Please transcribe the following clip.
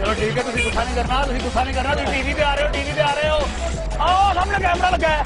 ਚਲੋ ਠੀਕ ਹੈ ਤੁਸੀਂ ਗੁੱਸਾ ਨਹੀਂ ਕਰਨਾ ਤੁਸੀਂ ਗੁੱਸਾ ਨਹੀਂ ਕਰਨਾ ਤੁਸੀਂ ਟੀਵੀ ਤੇ ਆ ਰਹੇ ਹੋ ਟੀਵੀ ਤੇ ਆ ਰਹੇ ਹੋ ਆਹ ਸਾਹਮਣੇ ਕੈਮਰਾ ਲੱਗਾ ਹੈ